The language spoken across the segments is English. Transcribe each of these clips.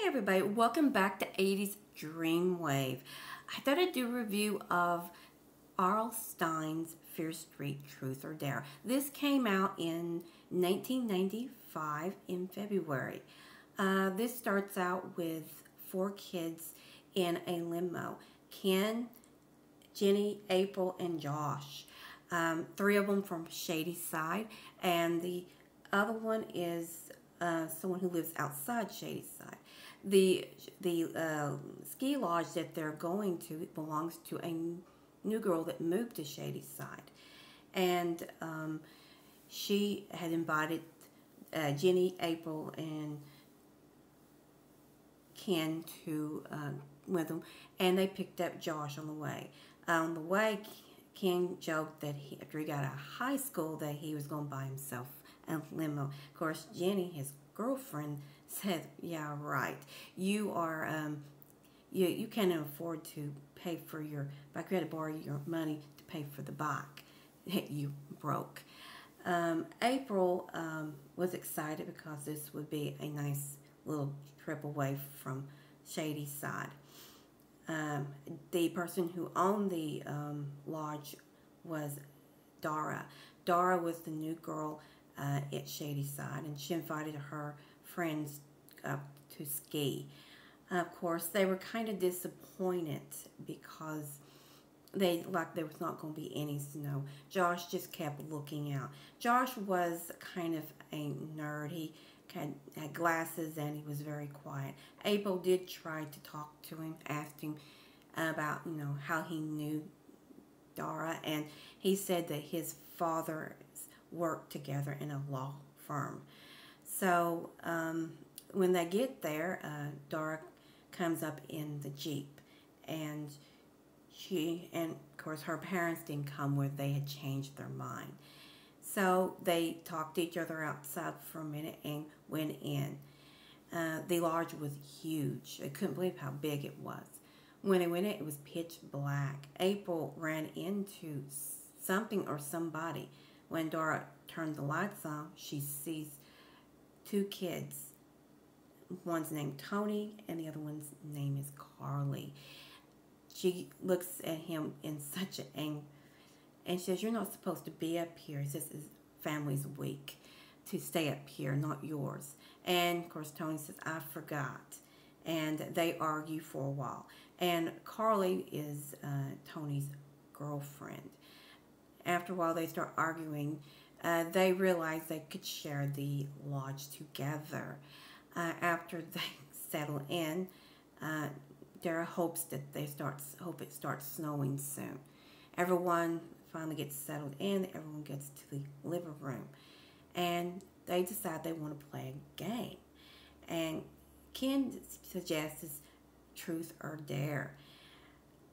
Hey everybody, welcome back to 80s Dreamwave. I thought I'd do a review of R.L. Stine's Fear Street Truth or Dare. This came out in 1995 in February. Uh, this starts out with four kids in a limo. Ken, Jenny, April, and Josh. Um, three of them from Shadyside, and the other one is uh, someone who lives outside Shady Side. The the uh, ski lodge that they're going to belongs to a new girl that moved to Shadyside, and um, she had invited uh, Jenny, April, and Ken to uh, with them, and they picked up Josh on the way. On the way, Ken joked that he, after he got out of high school that he was going to buy himself a limo. Of course, Jenny, his girlfriend, said, "Yeah, right. You are um, you you can't afford to pay for your bike. You had to borrow your money to pay for the bike. that you broke." Um, April um, was excited because this would be a nice little trip away from Shadyside. Um, the person who owned the um, lodge was Dara. Dara was the new girl uh, at Shadyside, and she invited her friends up to ski. Of course, they were kind of disappointed because they like there was not going to be any snow. Josh just kept looking out. Josh was kind of a nerd. He had, had glasses and he was very quiet. April did try to talk to him, asking about you know how he knew Dara, and he said that his fathers worked together in a law firm. So um, when they get there, uh, Dara comes up in the jeep, and she and of course her parents didn't come where they had changed their mind. So they talked to each other outside for a minute and went in. Uh, the lodge was huge. I couldn't believe how big it was. When they went in, it was pitch black. April ran into something or somebody. When Dora turned the lights on, she sees two kids. One's named Tony, and the other one's name is Carly. She looks at him in such an anger and says, You're not supposed to be up here. He says, His family's week to stay up here, not yours. And of course, Tony says, I forgot. And they argue for a while. And Carly is uh, Tony's girlfriend. After a while, they start arguing. Uh, they realize they could share the lodge together. Uh, after they settle in, uh, are hopes that they start hope it starts snowing soon. Everyone finally gets settled in, everyone gets to the living room, and they decide they want to play a game. And Ken suggests truth or dare,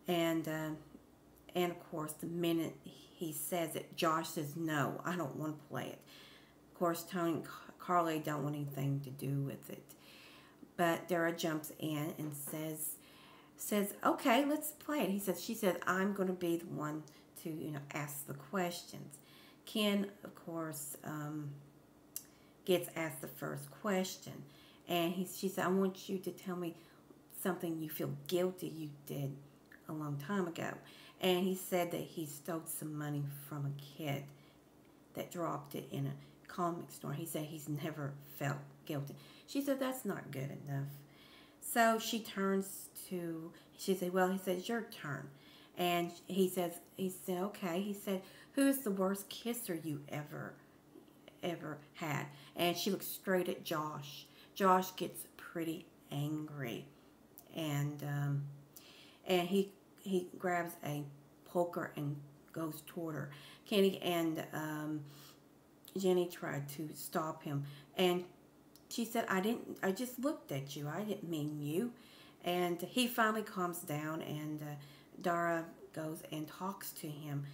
and uh, and of course the minute he says it, Josh says no, I don't want to play it. Of course, Tony Carly don't want anything to do with it, but Dara jumps in and says says okay, let's play it. He says she says I'm going to be the one to you know ask the questions. Ken, of course, um, gets asked the first question, and he she said, "I want you to tell me something you feel guilty you did a long time ago." And he said that he stole some money from a kid that dropped it in a comic store. He said he's never felt guilty. She said that's not good enough. So she turns to she said, "Well," he says, "Your turn." And he says, he said, okay. He said, who's the worst kisser you ever, ever had? And she looks straight at Josh. Josh gets pretty angry, and um, and he he grabs a poker and goes toward her. Kenny and um, Jenny tried to stop him, and she said, "I didn't. I just looked at you. I didn't mean you." And he finally calms down and. Uh, Dara goes and talks to him,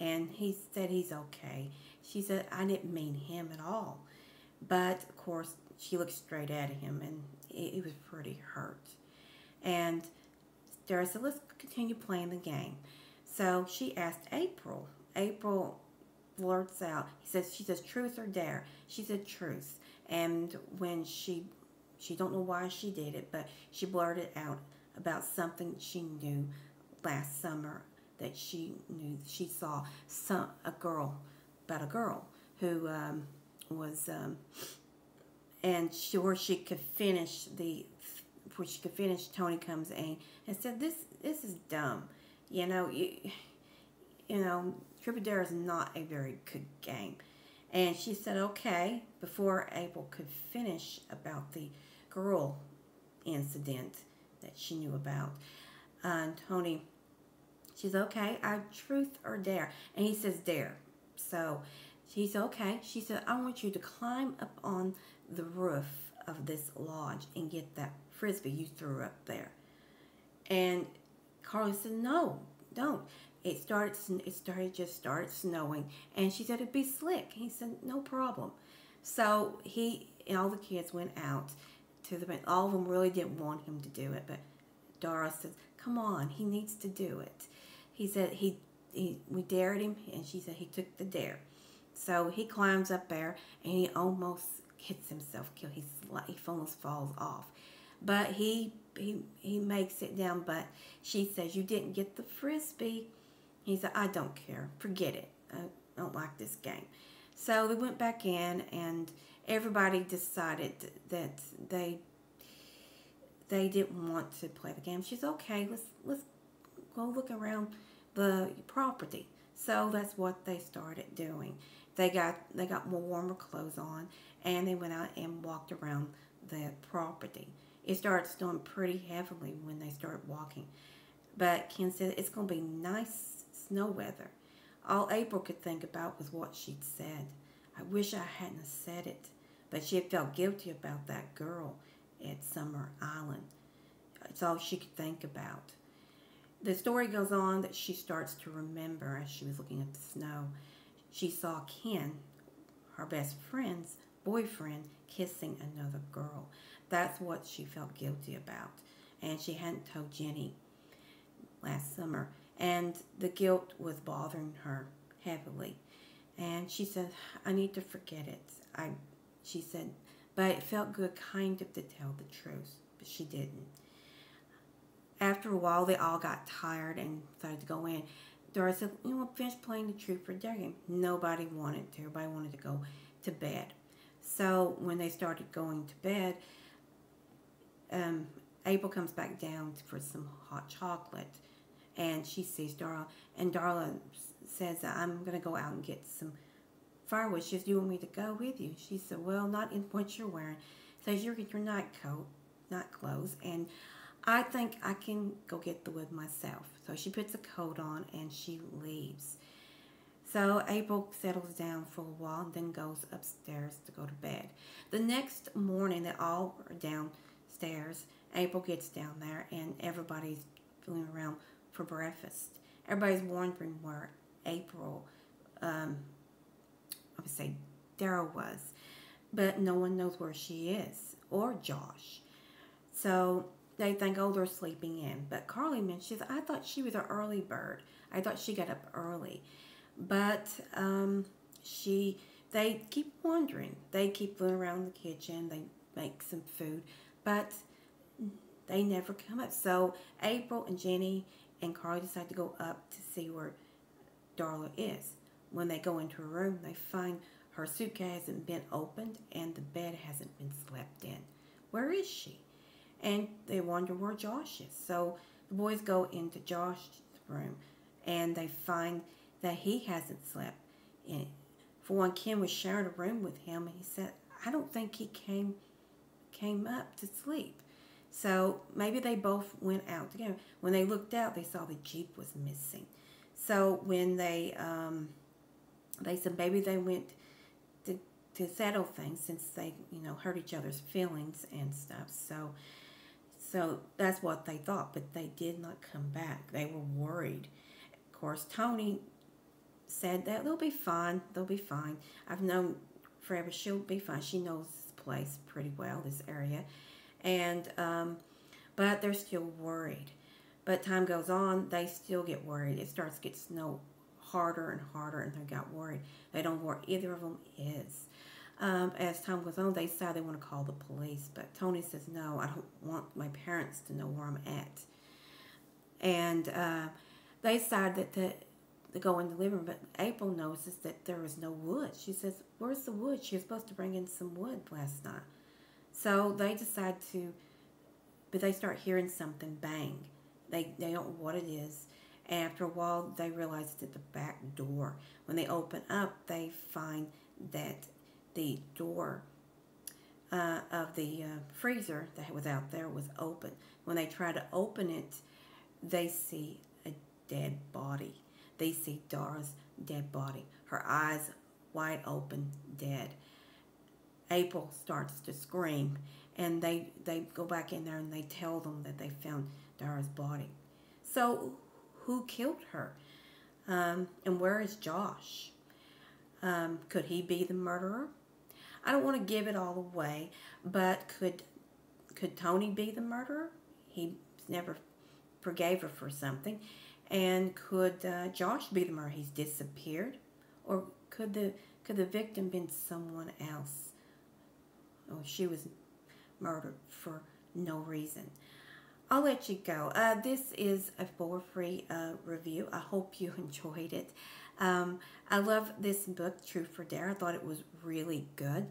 and he said he's okay. She said, I didn't mean him at all. But, of course, she looked straight at him, and he was pretty hurt. And Dara said, let's continue playing the game. So she asked April. April blurts out, he says, she says, truth or dare? She said, truth. And when she She don't know why she did it, but she blurted out about something she knew last summer that she knew she saw some a girl about a girl who um, was um, and sure she could finish the before she could finish Tony comes in and said this this is dumb you know you you know Truth or Dare is not a very good game. And she said okay before April could finish about the girl incident that she knew about. And Tony she's okay I truth or dare? And he says dare. So she's okay. She said I want you to climb up on the roof of this lodge and get that frisbee you threw up there. And Carly said, no, don't. It started, it started, just started snowing. And she said, it'd be slick. He said, no problem. So he, and all the kids went out to the, all of them really didn't want him to do it, but Dara said, come on, he needs to do it. He said, he, he, we dared him, and she said he took the dare. So he climbs up there, and he almost hits himself killed. He, he almost falls off. But he, he, he makes it down, but she says, you didn't get the frisbee. He said, I don't care. Forget it. I don't like this game. So they went back in, and everybody decided that they they didn't want to play the game. She's okay. Let's let's go look around the property. So that's what they started doing. They got they got more warmer clothes on, and they went out and walked around the property. It started snowing pretty heavily when they started walking. But Ken said it's going to be nice snow weather. All April could think about was what she'd said. I wish I hadn't said it, but she had felt guilty about that girl at Summer Island. It's all she could think about. The story goes on that she starts to remember as she was looking at the snow. She saw Ken, her best friend's boyfriend, kissing another girl. That's what she felt guilty about. And she hadn't told Jenny last summer. And the guilt was bothering her heavily. And she said, I need to forget it. I, she said, but it felt good kind of to tell the truth, but she didn't. After a while, they all got tired and decided to go in. Dora said, you know, finish playing the Truth or Dare game. Nobody wanted to. Everybody wanted to go to bed. So when they started going to bed, um, April comes back down for some hot chocolate, and she sees Darla, and Darla says, uh, "I'm going to go out and get some firewood." She says, "Do you want me to go with you?" She said, "Well, not in what you're wearing." Says, "You're your night coat, night clothes, and I think I can go get the wood myself." So she puts a coat on and she leaves. So April settles down for a while and then goes upstairs to go to bed. The next morning, they all are downstairs. April gets down there and everybody's fooling around for breakfast. Everybody's wondering where April, um, I would say Daryl was, but no one knows where she is or Josh. So they think, oh, they're sleeping in. But Carly mentions, I thought she was an early bird. I thought she got up early. But um, she, they keep wondering. They keep going around the kitchen. They make some food, but they never come up. So April and Jenny and Carly decide to go up to see where Darla is. When they go into her room, they find her suitcase hasn't been opened and the bed hasn't been slept in. Where is she? And they wonder where Josh is. So the boys go into Josh's room and they find that he hasn't slept in. For one, Kim was sharing a room with him, and he said, I don't think he came came up to sleep. So maybe they both went out together. When they looked out, they saw the Jeep was missing. So when they um, they said maybe they went to, to settle things since they you know hurt each other's feelings and stuff. So so that's what they thought, but they did not come back. They were worried. Of course, Tony said that they'll be fine. They'll be fine. I've known forever she'll be fine. She knows this place pretty well, this area, and um, but they're still worried. But time goes on, they still get worried. It starts to get snow harder and harder, and they got worried. They don't know where either of them is. um, as time goes on, they decide they want to call the police, but Tony says, no, I don't want my parents to know where I'm at. And uh, they decide that they go in the living room, but April notices that there is no wood. She says, where's the wood? She was supposed to bring in some wood last night. So they decide to, but they start hearing something bang. They, they don't know what it is. And after a while, they realize it's at the back door. When they open up, they find that the door uh, of the uh, freezer that was out there was open. When they try to open it, they see a dead body. They see Dora's dead body. Her eyes wide open, dead. April starts to scream, and they, they go back in there and they tell them that they found Dara's body. So, who killed her? Um, and where is Josh? Um, could he be the murderer? I don't want to give it all away, but could could Tony be the murderer? He never forgave her for something. And could uh, Josh be the murderer? He's disappeared, or could the could the victim been someone else? Oh, she was murdered for no reason. I'll let you go. Uh, this is a for free uh, review. I hope you enjoyed it. Um, I love this book, Truth or Dare. I thought it was really good.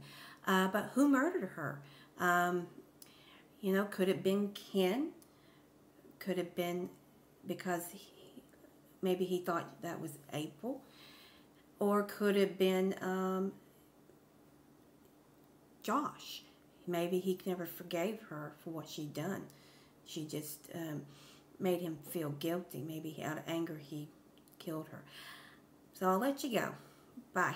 Uh, but who murdered her? Um, you know, could it have been Ken? Could it have been because he, maybe he thought that was April? Or could it have been um, Josh? Maybe he never forgave her for what she'd done. She just um, made him feel guilty. Maybe out of anger he killed her. So I'll let you go. Bye.